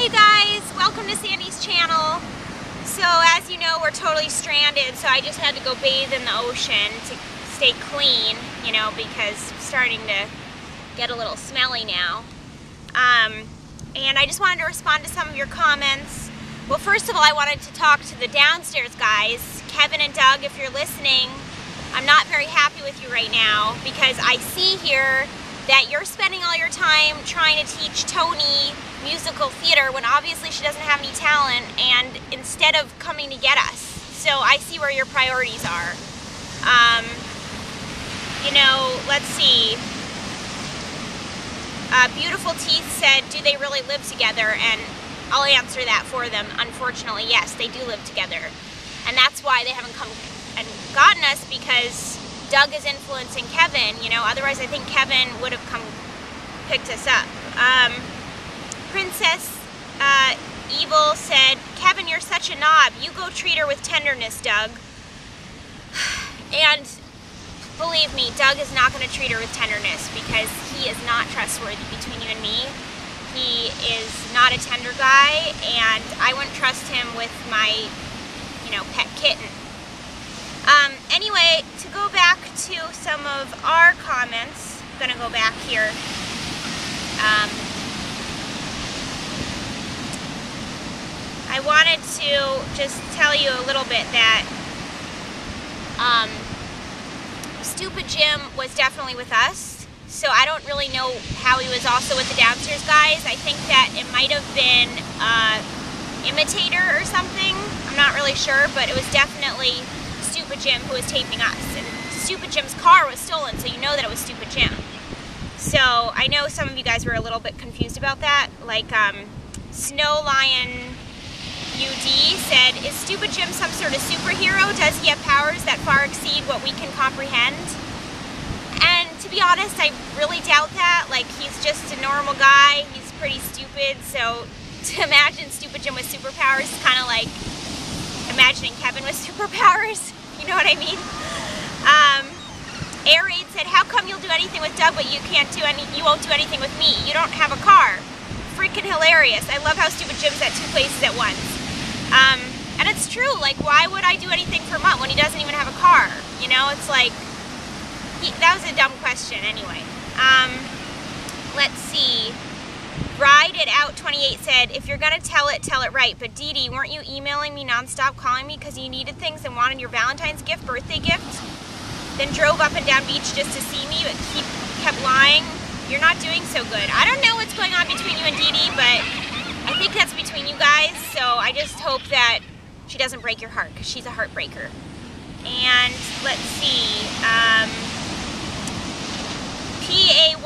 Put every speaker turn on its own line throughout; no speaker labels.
You guys, welcome to Sandy's channel. So as you know, we're totally stranded, so I just had to go bathe in the ocean to stay clean, you know, because it's starting to get a little smelly now. Um, and I just wanted to respond to some of your comments. Well, first of all, I wanted to talk to the downstairs guys. Kevin and Doug, if you're listening, I'm not very happy with you right now because I see here that you're spending all your time trying to teach Tony musical theater when obviously she doesn't have any talent and instead of coming to get us. So I see where your priorities are. Um, you know, let's see. Uh, Beautiful Teeth said, do they really live together? And I'll answer that for them. Unfortunately, yes, they do live together. And that's why they haven't come and gotten us because Doug is influencing Kevin, you know, otherwise I think Kevin would have come picked us up. Um, Princess uh, Evil said, Kevin, you're such a knob. You go treat her with tenderness, Doug. And believe me, Doug is not going to treat her with tenderness because he is not trustworthy between you and me. He is not a tender guy, and I wouldn't trust him with my, you know, pet kitten. Anyway, to go back to some of our comments, I'm going to go back here. Um, I wanted to just tell you a little bit that um, Stupid Jim was definitely with us, so I don't really know how he was also with the downstairs guys. I think that it might have been uh, imitator or something. I'm not really sure, but it was definitely Stupid Jim who was taping us. And Stupid Jim's car was stolen, so you know that it was Stupid Jim. So I know some of you guys were a little bit confused about that. Like um, Snow Lion UD said, is Stupid Jim some sort of superhero? Does he have powers that far exceed what we can comprehend? And to be honest, I really doubt that. Like, he's just a normal guy. He's pretty stupid, so to imagine Stupid Jim with superpowers is kind of like imagining Kevin with superpowers. You know what I mean? Um, Air Raid said, how come you'll do anything with Doug, but you can't do any, you won't do anything with me? You don't have a car. Freaking hilarious. I love how Stupid Jim's at two places at once. Um, and it's true, like, why would I do anything for Mutt when he doesn't even have a car? You know, it's like, he, that was a dumb question anyway. Um, let's see. It Out 28 said, if you're going to tell it, tell it right. But Dee Dee, weren't you emailing me nonstop, calling me because you needed things and wanted your Valentine's gift, birthday gift? Then drove up and down beach just to see me, but keep, kept lying? You're not doing so good. I don't know what's going on between you and Dee Dee, but I think that's between you guys. So I just hope that she doesn't break your heart because she's a heartbreaker. And let's see. Um,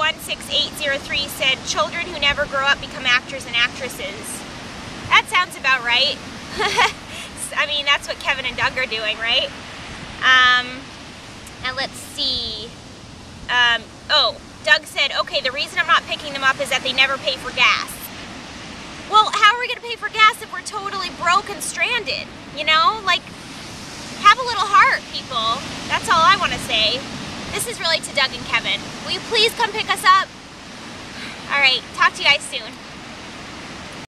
PA16803 said, children who never grow up become actors and actresses. That sounds about right. I mean, that's what Kevin and Doug are doing, right? Um, and let's see. Um, oh, Doug said, okay, the reason I'm not picking them up is that they never pay for gas. Well, how are we going to pay for gas if we're totally broke and stranded? You know, like, have a little heart, people. That's all I want to say. This is really to Doug and Kevin. Will you please come pick us up? All right, talk to you guys soon.